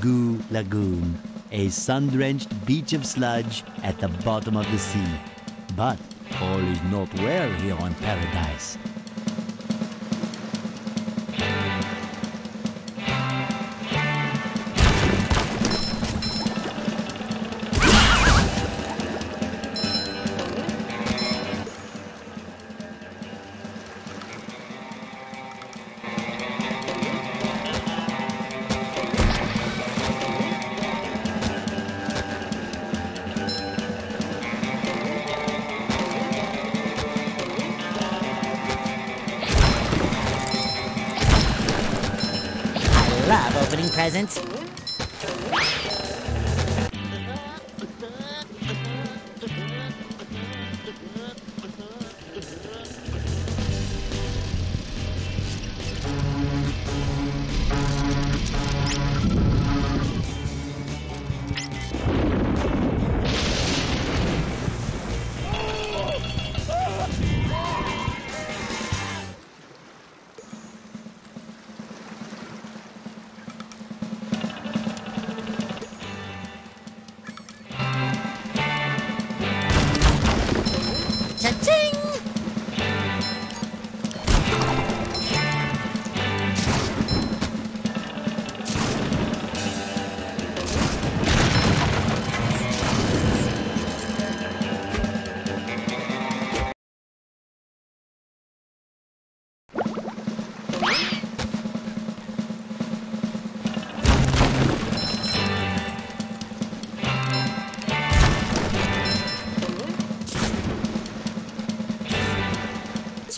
Goo Lagoon, a sun drenched beach of sludge at the bottom of the sea. But all is not well here on Paradise.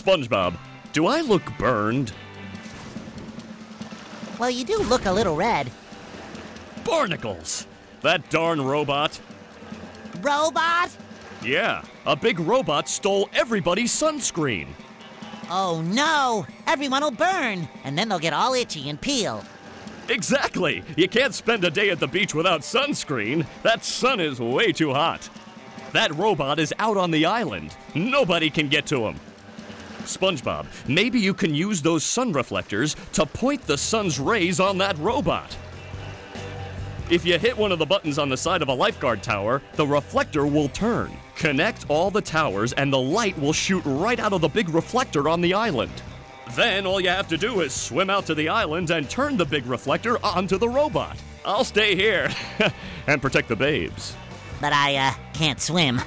SpongeBob, do I look burned? Well, you do look a little red. Barnacles! That darn robot. Robot? Yeah, a big robot stole everybody's sunscreen. Oh no! Everyone will burn, and then they'll get all itchy and peel. Exactly! You can't spend a day at the beach without sunscreen. That sun is way too hot. That robot is out on the island. Nobody can get to him. SpongeBob, maybe you can use those sun reflectors to point the sun's rays on that robot. If you hit one of the buttons on the side of a lifeguard tower, the reflector will turn. Connect all the towers, and the light will shoot right out of the big reflector on the island. Then all you have to do is swim out to the island and turn the big reflector onto the robot. I'll stay here and protect the babes. But I, uh, can't swim.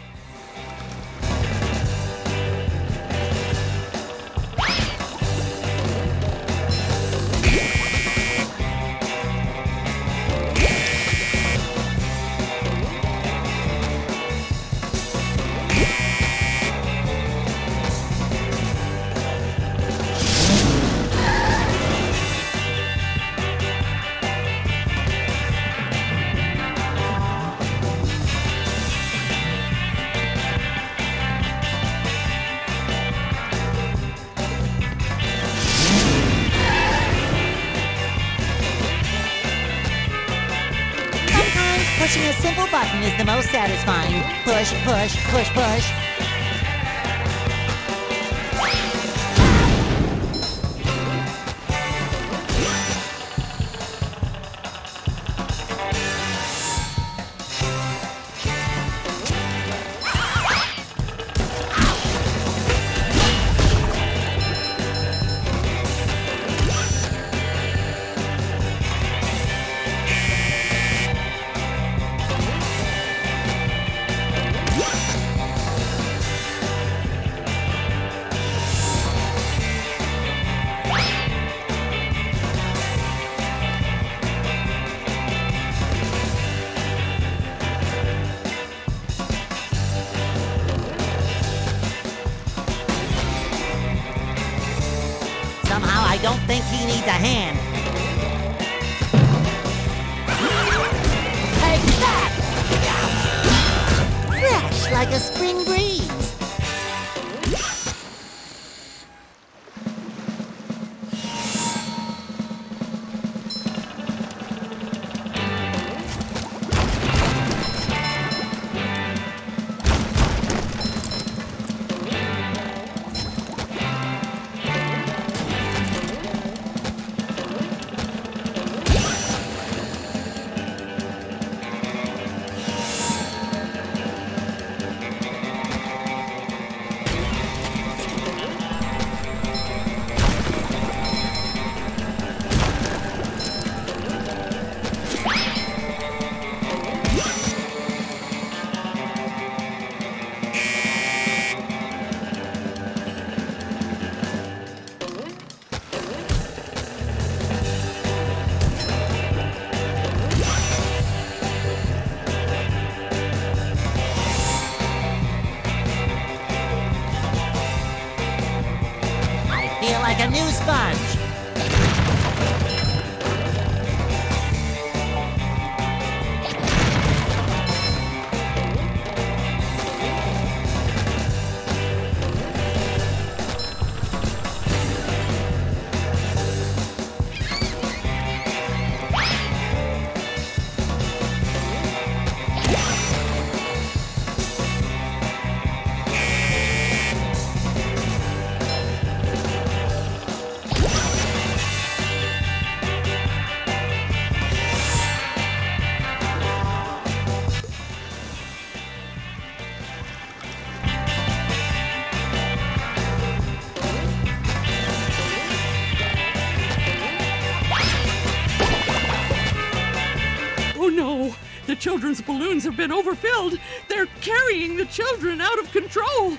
Children's balloons have been overfilled! They're carrying the children out of control!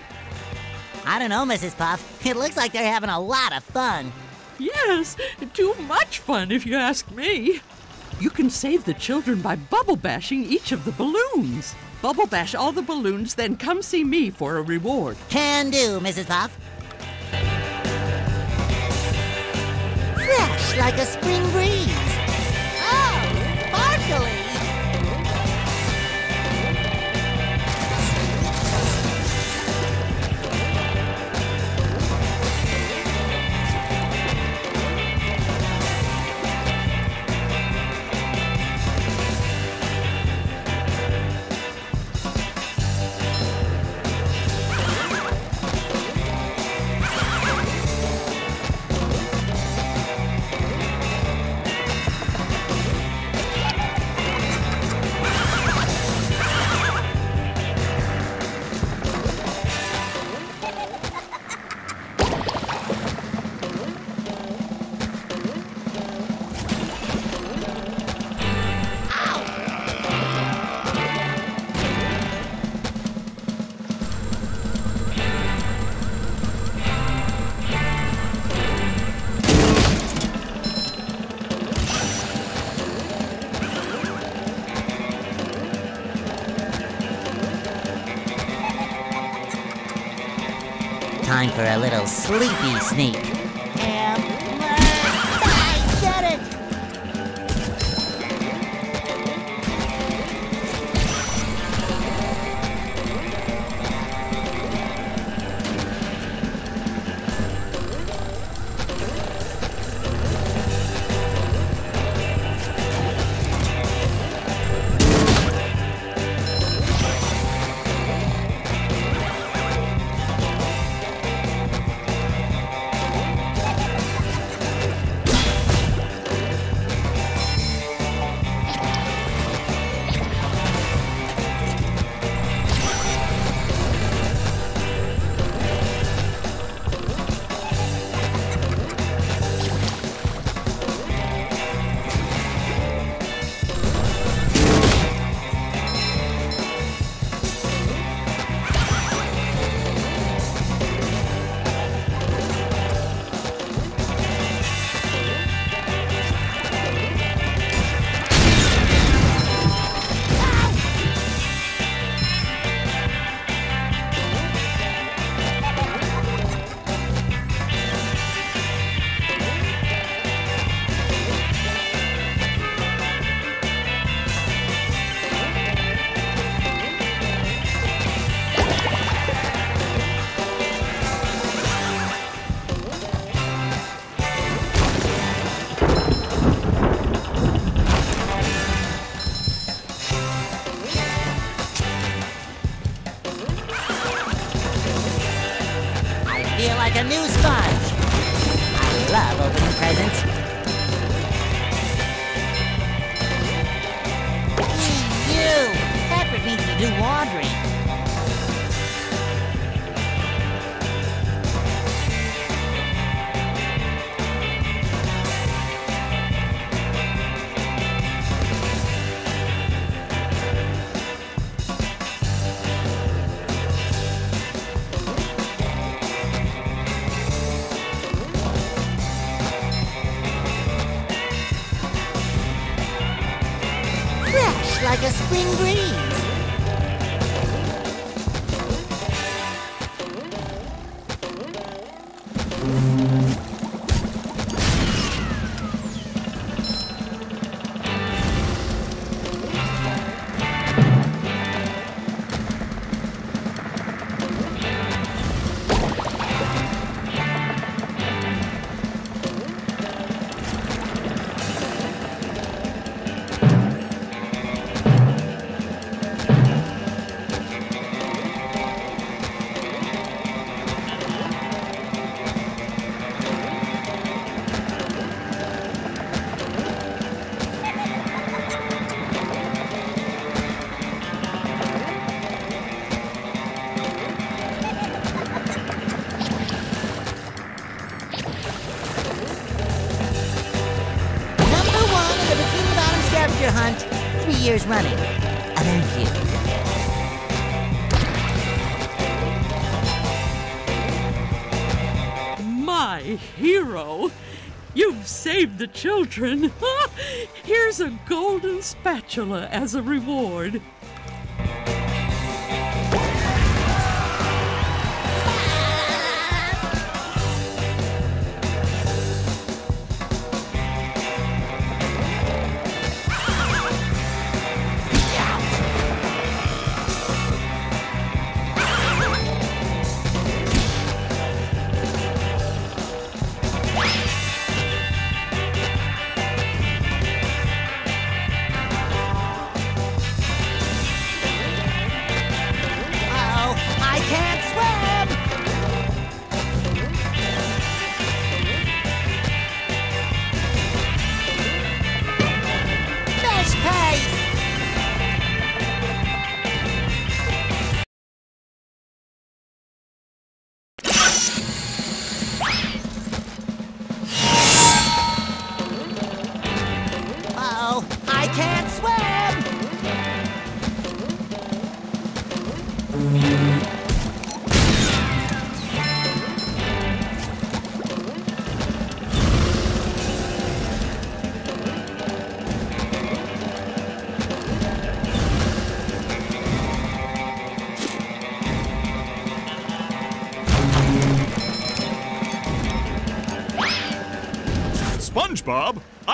I don't know, Mrs. Puff. It looks like they're having a lot of fun. Yes, too much fun if you ask me. You can save the children by bubble bashing each of the balloons. Bubble bash all the balloons, then come see me for a reward. Can do, Mrs. Puff. Fresh like a spring breeze. A little sleepy sneak. Thank you. My hero! You've saved the children. Here's a golden spatula as a reward.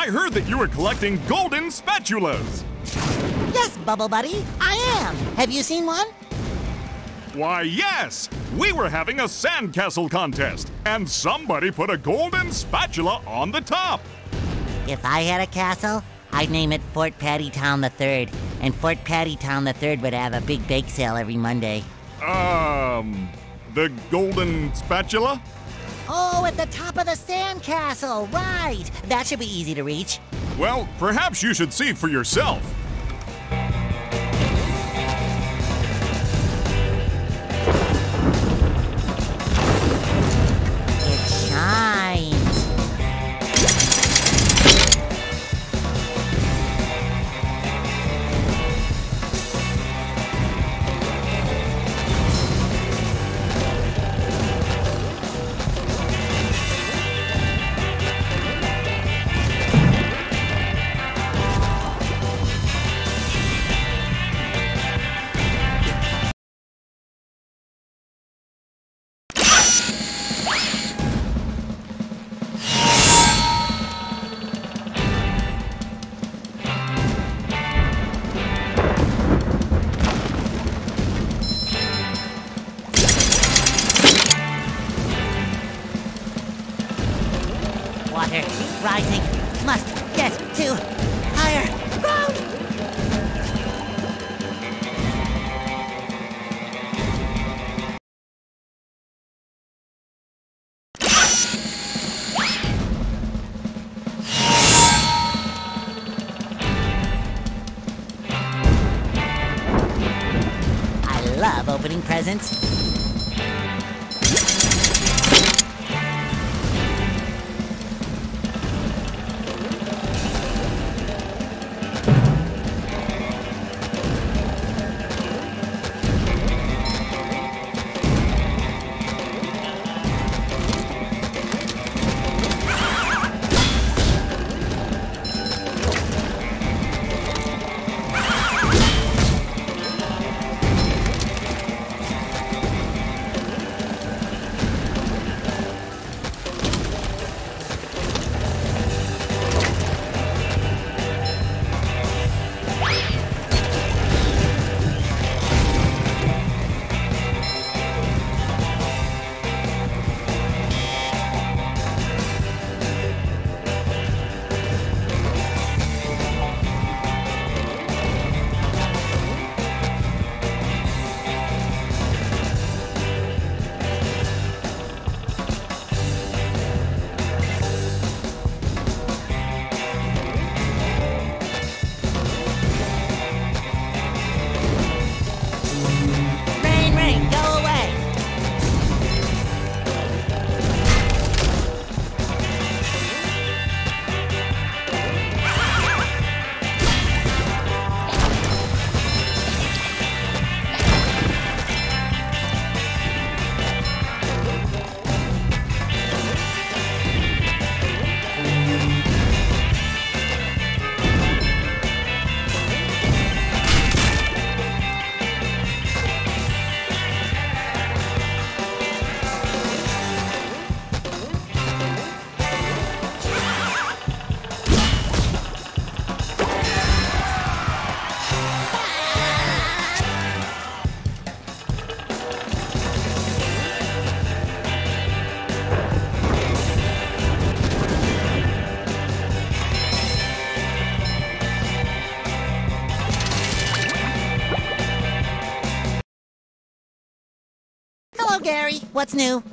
Heard that you were collecting golden spatulas. Yes, Bubble Buddy, I am. Have you seen one? Why, yes! We were having a sandcastle contest, and somebody put a golden spatula on the top. If I had a castle, I'd name it Fort Patty Town the Third, and Fort Patty Town the Third would have a big bake sale every Monday. Um, the golden spatula? Oh, at the top of the sandcastle, right? That should be easy to reach. Well, perhaps you should see for yourself. What's new?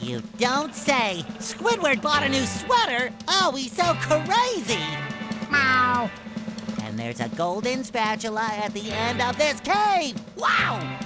You don't say. Squidward bought a new sweater. Oh, he's so crazy. Meow. And there's a golden spatula at the end of this cave. Wow!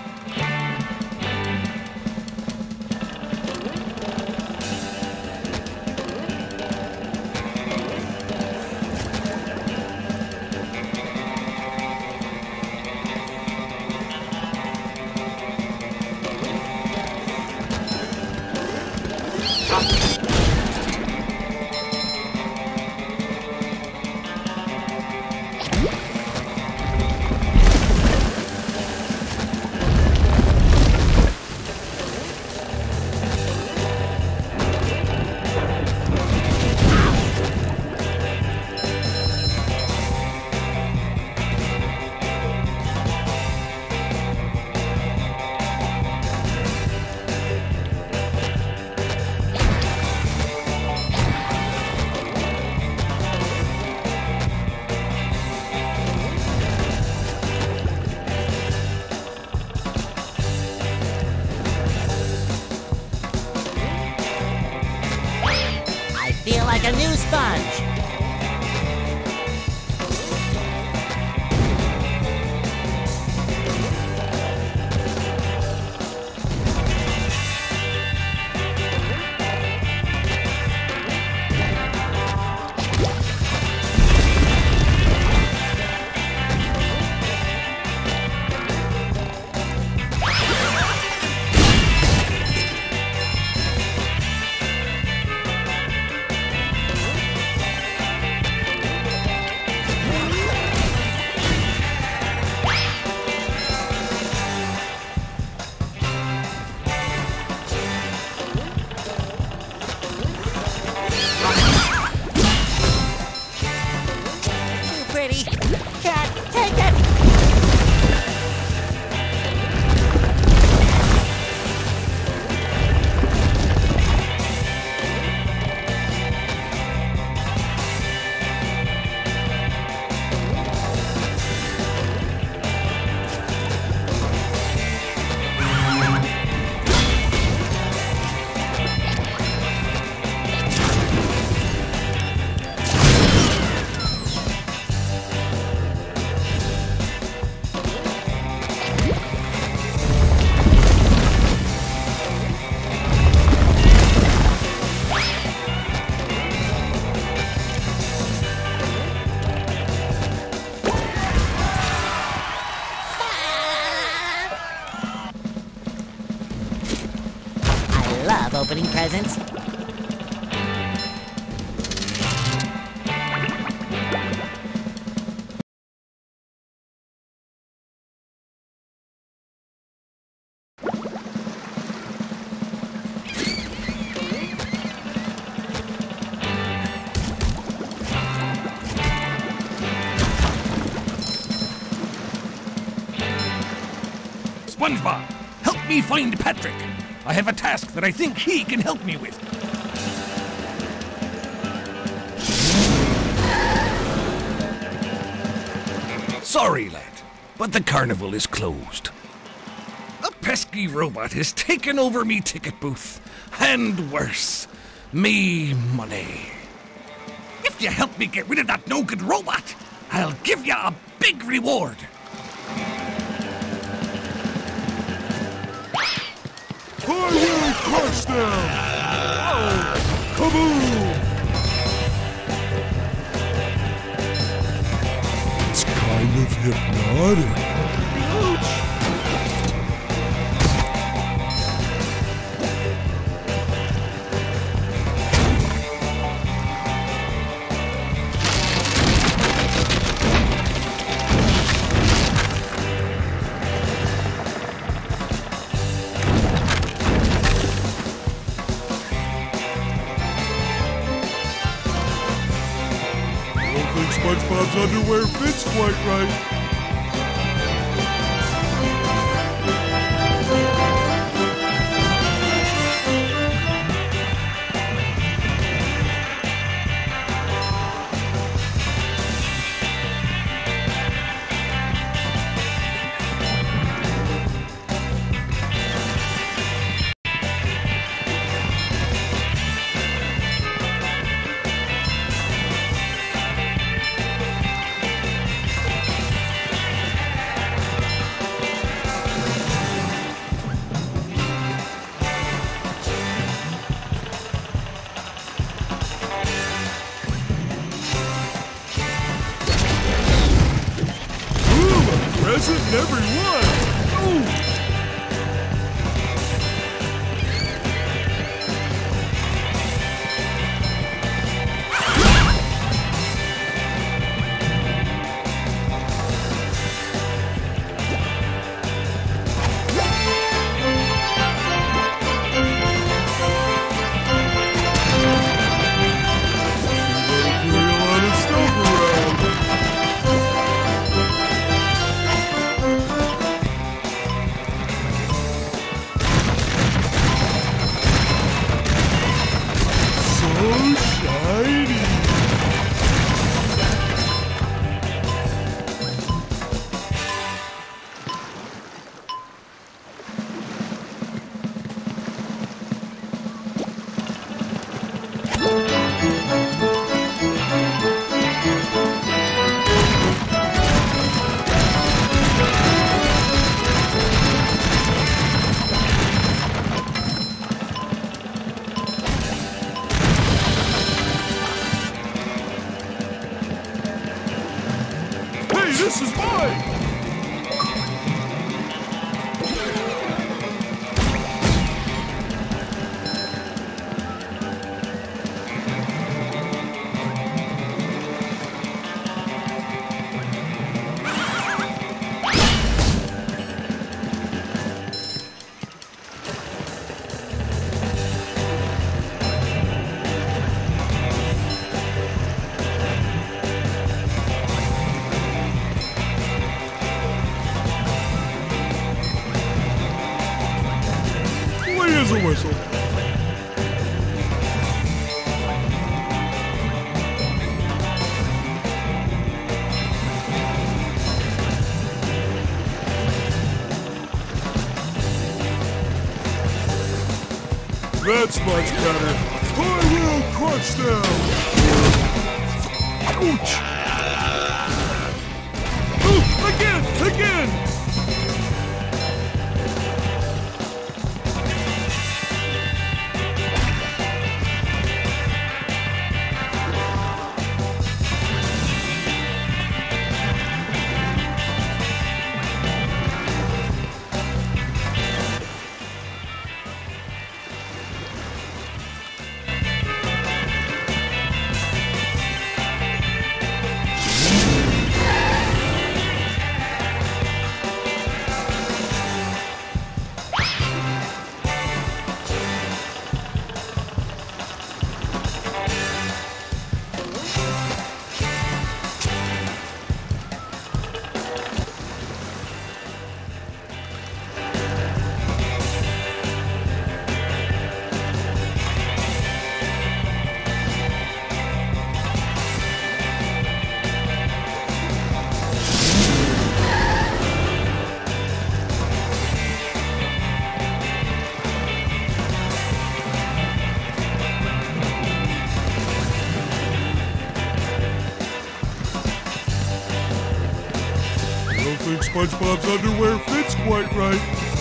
SpongeBob, help me find Patrick. I have a task that I think he can help me with. Sorry, lad, but the carnival is closed. A pesky robot has taken over me ticket booth, and worse, me money. If you help me get rid of that no-good robot, I'll give you a big reward. Crush them! Kaboom! It's kind of hypnotic. Underwear fits quite right. A whistle. That's much better. I will crush them! Ouch! SpongeBob's underwear fits quite right.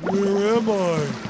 Where am I?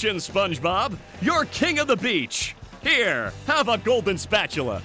Congratulations, SpongeBob! You're king of the beach! Here, have a golden spatula.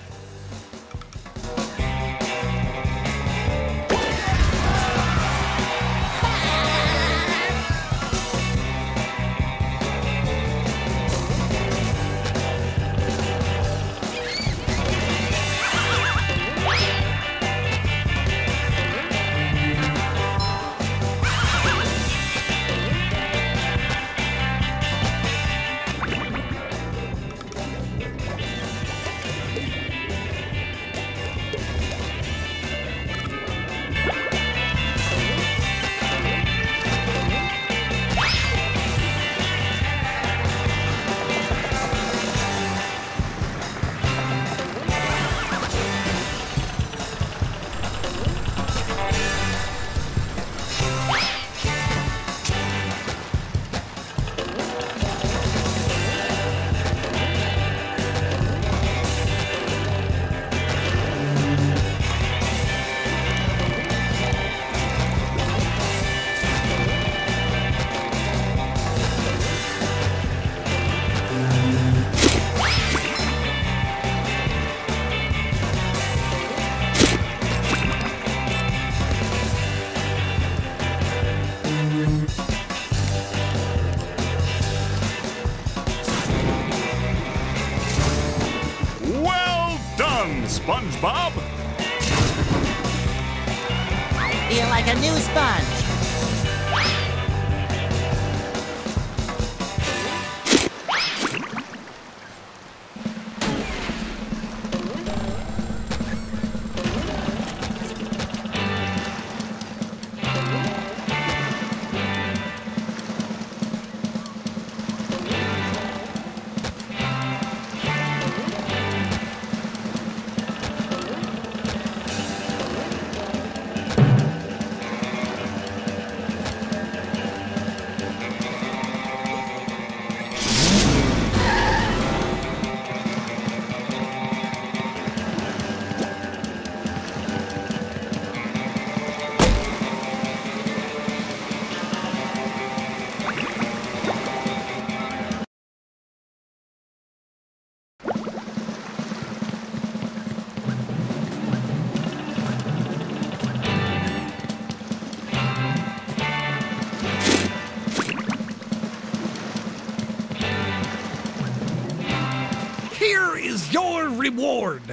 Your reward.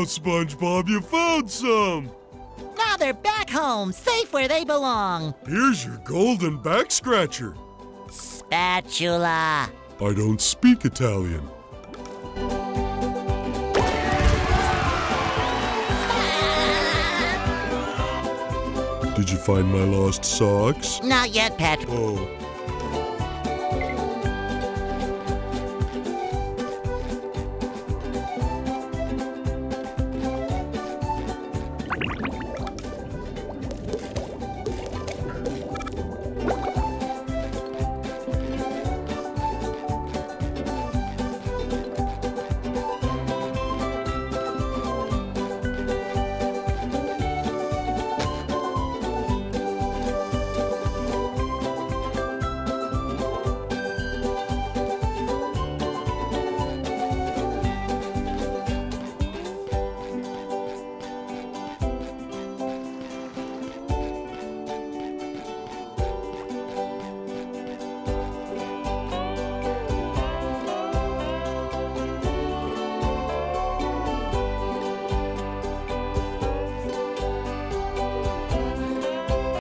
Wow, SpongeBob, you found some! Now they're back home, safe where they belong. Here's your golden back scratcher. Spatula. I don't speak Italian. Did you find my lost socks? Not yet, Pet. Oh,